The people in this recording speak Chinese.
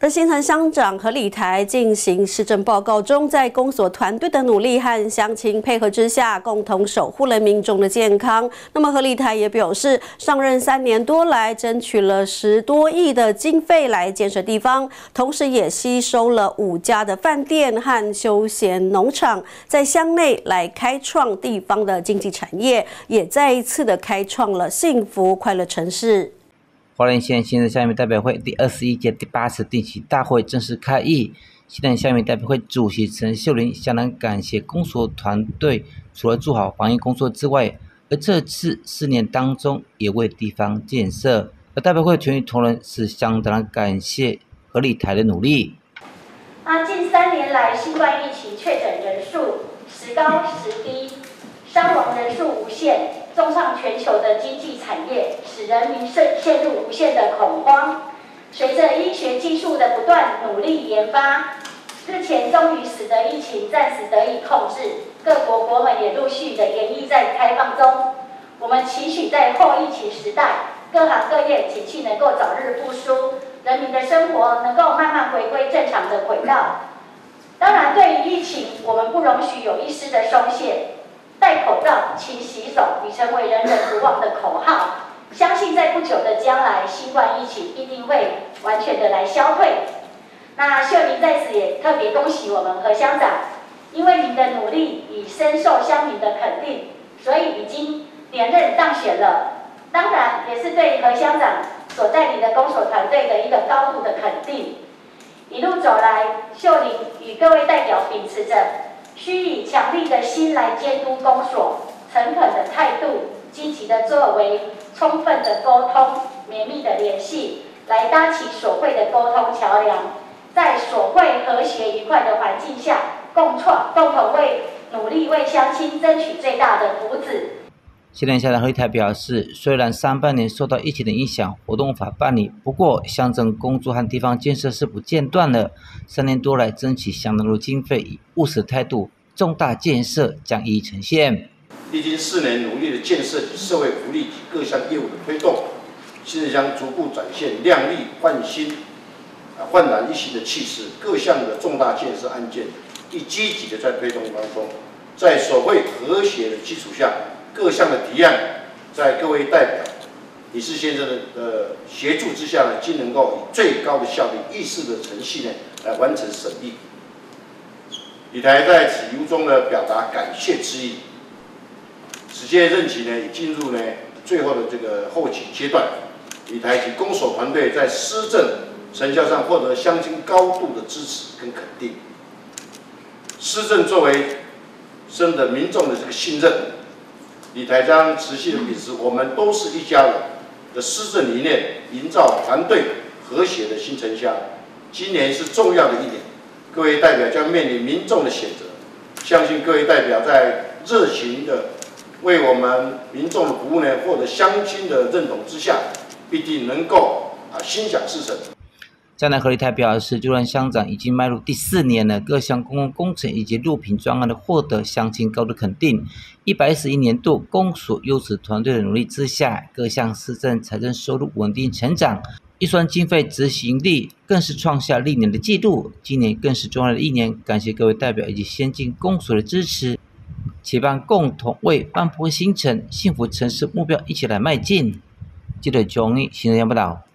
而新城乡长何礼台进行施政报告中，在公所团队的努力和乡亲配合之下，共同守护了民众的健康。那么何礼台也表示，上任三年多来，争取了十多亿的经费来建设地方，同时也吸收了五家的饭店和休闲农场，在乡内来开创地方的经济产业，也再一次的开创了幸福快乐城市。花莲县新任乡民代表会第二十一届第八次定期大会正式开议。新任乡民代表会主席陈秀玲相当感谢公所团队，除了做好防疫工作之外，而这次四年当中也为地方建设。而代表会全体同仁是相当感谢何立台的努力。那近三年来，新冠疫情确诊人数时高时低，伤亡人数无限。重创全球的经济产业，使人民陷陷入无限的恐慌。随着医学技术的不断努力研发，日前终于使得疫情暂时得以控制。各国国门也陆续的演绎在开放中。我们期许在后疫情时代，各行各业景气能够早日复苏，人民的生活能够慢慢回归正常的轨道。当然，对于疫情，我们不容许有一丝的松懈。戴口罩、勤洗手已成为人人不忘的口号。相信在不久的将来，新冠疫情一定会完全的来消退。那秀玲在此也特别恭喜我们何乡长，因为您的努力已深受乡民的肯定，所以已经连任当选了。当然，也是对何乡长所带领的公所团队的一个高度的肯定。一路走来，秀玲与各位代表秉持着。需以强力的心来监督公所，诚恳的态度，积极的作为，充分的沟通，绵密的联系，来搭起所会的沟通桥梁，在所会和谐愉快的环境下，共创，共同为努力为乡亲争取最大的福祉。新任乡长何台表示，虽然上半年受到疫情的影响，活动法办理，不过乡镇工作和地方建设是不间断的。三年多来，争取相当多经费，以务实态度，重大建设将一一呈现。历经四年努力的建设及社会福利及各项业务的推动，新任乡逐步展现亮丽焕新、啊焕然一新的气势。各项的重大建设案件，亦积极的在推动当中，在所谓和谐的基础下。各项的提案，在各位代表李世先生的呃协助之下呢，均能够以最高的效率、议事的程序呢，来完成审议。李台在此由衷的表达感谢之意。此届任期呢，已进入呢最后的这个后期阶段。李台及公所团队在施政成效上获得乡亲高度的支持跟肯定。施政作为深得民众的这个信任。李台将持续的秉持“我们都是一家人”的施政理念，营造团队和谐的新城乡。今年是重要的一年，各位代表将面临民众的选择。相信各位代表在热情的为我们民众的服务呢，获得乡亲的认同之下，必定能够啊心想事成。江南合力台表示，就任乡长已经迈入第四年了，各项公共工程以及路品专案的获得乡亲高度肯定。一百一十一年度公所优质团队的努力之下，各项市政财政收入稳定成长，预算经费执行力更是创下历年的纪录。今年更是重要的一年，感谢各位代表以及先进公所的支持，期盼共同为万坡新城幸福城市目标一起来迈进。记者钟毅新闻报道。